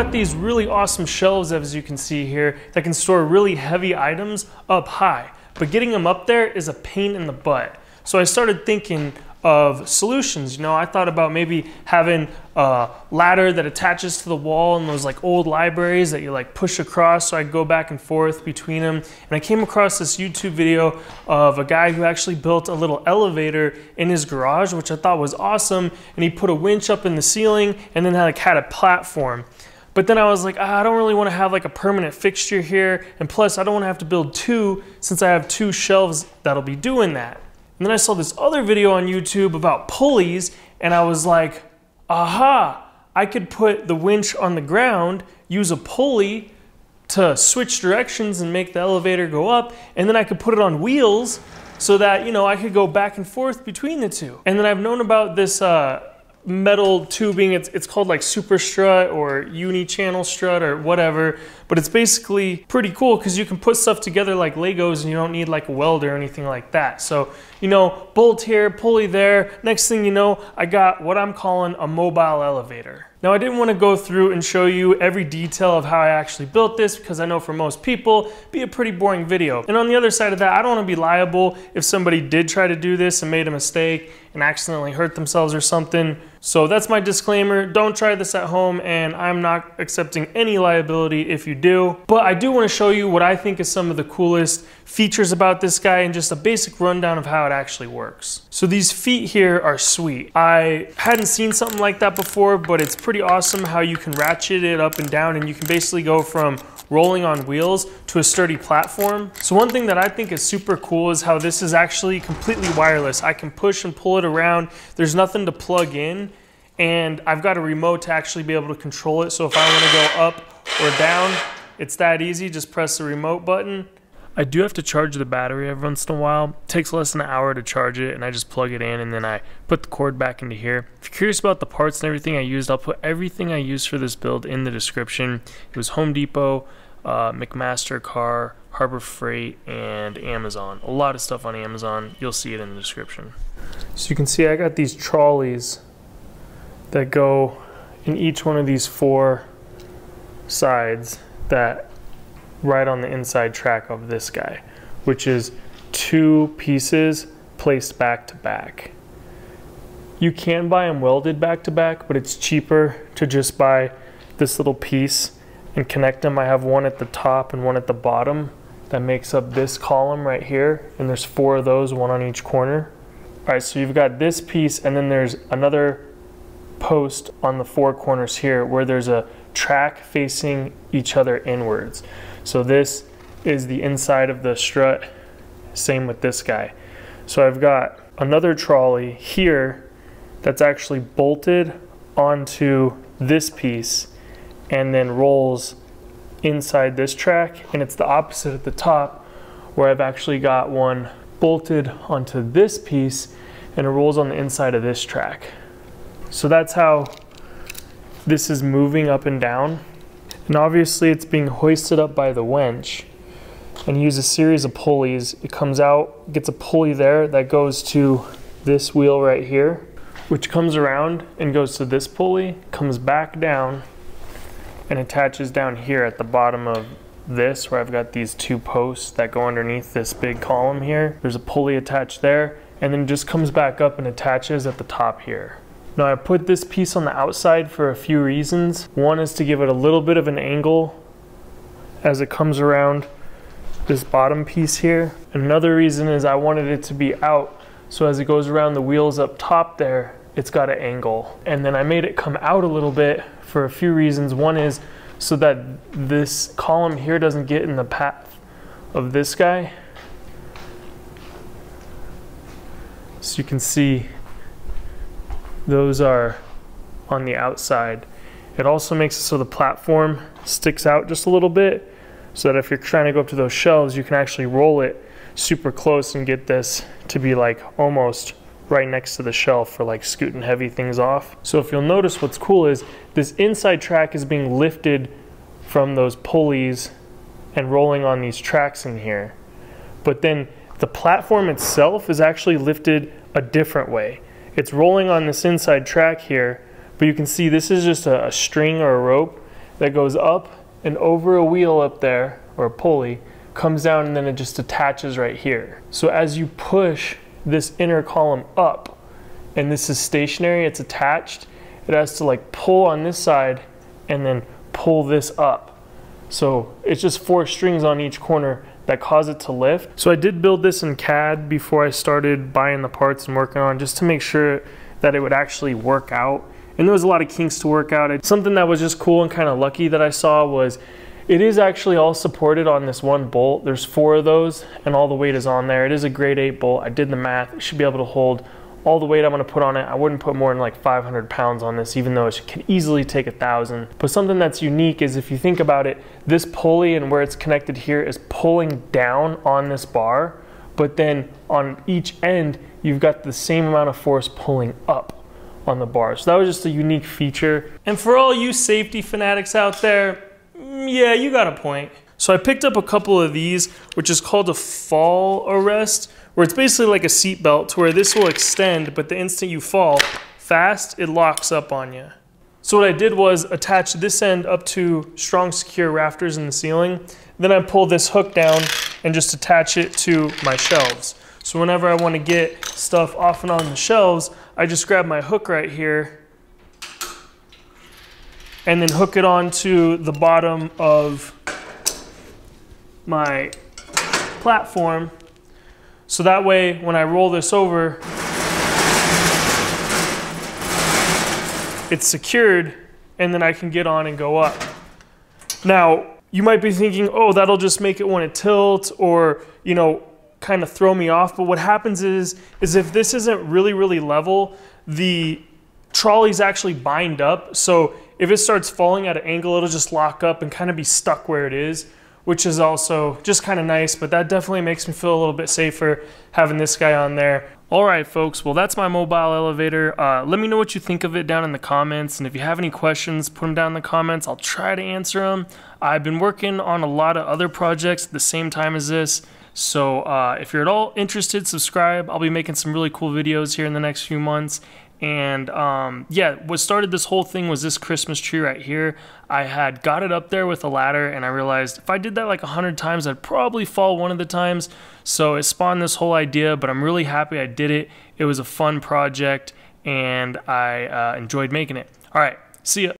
Got these really awesome shelves, as you can see here, that can store really heavy items up high. But getting them up there is a pain in the butt. So I started thinking of solutions. You know, I thought about maybe having a ladder that attaches to the wall and those like old libraries that you like push across so I go back and forth between them. And I came across this YouTube video of a guy who actually built a little elevator in his garage, which I thought was awesome. And he put a winch up in the ceiling and then like had a platform. But then I was like, ah, I don't really want to have like a permanent fixture here. And plus I don't want to have to build two since I have two shelves that'll be doing that. And then I saw this other video on YouTube about pulleys, and I was like, aha, I could put the winch on the ground, use a pulley to switch directions and make the elevator go up, and then I could put it on wheels so that, you know, I could go back and forth between the two. And then I've known about this uh, metal tubing. It's, it's called like super strut or uni channel strut or whatever. But it's basically pretty cool because you can put stuff together like Legos and you don't need like a welder or anything like that. So, you know, bolt here, pulley there. Next thing you know, I got what I'm calling a mobile elevator. Now I didn't want to go through and show you every detail of how I actually built this because I know for most people, be a pretty boring video. And on the other side of that, I don't want to be liable if somebody did try to do this and made a mistake and accidentally hurt themselves or something. So that's my disclaimer. Don't try this at home and I'm not accepting any liability if you do. But I do want to show you what I think is some of the coolest features about this guy and just a basic rundown of how it actually works. So these feet here are sweet. I hadn't seen something like that before, but it's pretty awesome how you can ratchet it up and down and you can basically go from rolling on wheels to a sturdy platform. So one thing that I think is super cool is how this is actually completely wireless. I can push and pull it around. There's nothing to plug in and I've got a remote to actually be able to control it. So if I want to go up or down, it's that easy. Just press the remote button. I do have to charge the battery every once in a while. It takes less than an hour to charge it, and I just plug it in and then I put the cord back into here. If you're curious about the parts and everything I used, I'll put everything I used for this build in the description. It was Home Depot, uh, McMaster-Carr, Harbor Freight, and Amazon. A lot of stuff on Amazon. You'll see it in the description. So you can see I got these trolleys that go in each one of these four sides that ride on the inside track of this guy, which is two pieces placed back to back. You can buy them welded back to back, but it's cheaper to just buy this little piece and connect them. I have one at the top and one at the bottom that makes up this column right here. And there's four of those, one on each corner. All right, so you've got this piece and then there's another post on the four corners here where there's a track facing each other inwards. So this is the inside of the strut, same with this guy. So I've got another trolley here that's actually bolted onto this piece and then rolls inside this track and it's the opposite at the top where I've actually got one bolted onto this piece and it rolls on the inside of this track. So that's how this is moving up and down. And obviously it's being hoisted up by the winch and use a series of pulleys. It comes out, gets a pulley there that goes to this wheel right here, which comes around and goes to this pulley, comes back down and attaches down here at the bottom of this where I've got these two posts that go underneath this big column here. There's a pulley attached there and then just comes back up and attaches at the top here. Now I put this piece on the outside for a few reasons. One is to give it a little bit of an angle as it comes around this bottom piece here. Another reason is I wanted it to be out so as it goes around the wheels up top there, it's got an angle. And then I made it come out a little bit for a few reasons. One is so that this column here doesn't get in the path of this guy. So you can see those are on the outside. It also makes it so the platform sticks out just a little bit so that if you're trying to go up to those shelves, you can actually roll it super close and get this to be like almost right next to the shelf for like scooting heavy things off. So if you'll notice what's cool is this inside track is being lifted from those pulleys and rolling on these tracks in here. But then the platform itself is actually lifted a different way. It's rolling on this inside track here, but you can see this is just a, a string or a rope that goes up and over a wheel up there, or a pulley, comes down and then it just attaches right here. So as you push this inner column up, and this is stationary, it's attached, it has to like pull on this side and then pull this up. So it's just four strings on each corner that cause it to lift. So I did build this in CAD before I started buying the parts and working on just to make sure that it would actually work out. And there was a lot of kinks to work out. Something that was just cool and kind of lucky that I saw was it is actually all supported on this one bolt. There's four of those and all the weight is on there. It is a grade eight bolt. I did the math. It should be able to hold all the weight I'm gonna put on it. I wouldn't put more than like 500 pounds on this, even though it can easily take a thousand. But something that's unique is if you think about it, this pulley and where it's connected here is pulling down on this bar, but then on each end, you've got the same amount of force pulling up on the bar. So that was just a unique feature. And for all you safety fanatics out there, mm, yeah, you got a point. So I picked up a couple of these, which is called a fall arrest, where it's basically like a seat belt to where this will extend, but the instant you fall fast, it locks up on you. So what I did was attach this end up to strong secure rafters in the ceiling. Then I pull this hook down and just attach it to my shelves. So whenever I want to get stuff off and on the shelves, I just grab my hook right here and then hook it onto the bottom of my platform so that way, when I roll this over, it's secured and then I can get on and go up. Now, you might be thinking, oh, that'll just make it want to tilt or, you know, kind of throw me off. But what happens is, is if this isn't really, really level, the trolley's actually bind up. So if it starts falling at an angle, it'll just lock up and kind of be stuck where it is which is also just kind of nice, but that definitely makes me feel a little bit safer having this guy on there. All right, folks, well, that's my mobile elevator. Uh, let me know what you think of it down in the comments, and if you have any questions, put them down in the comments. I'll try to answer them. I've been working on a lot of other projects at the same time as this, so uh, if you're at all interested, subscribe. I'll be making some really cool videos here in the next few months, and um, yeah, what started this whole thing was this Christmas tree right here. I had got it up there with a ladder and I realized if I did that like a hundred times, I'd probably fall one of the times. So it spawned this whole idea, but I'm really happy I did it. It was a fun project and I uh, enjoyed making it. All right, see ya.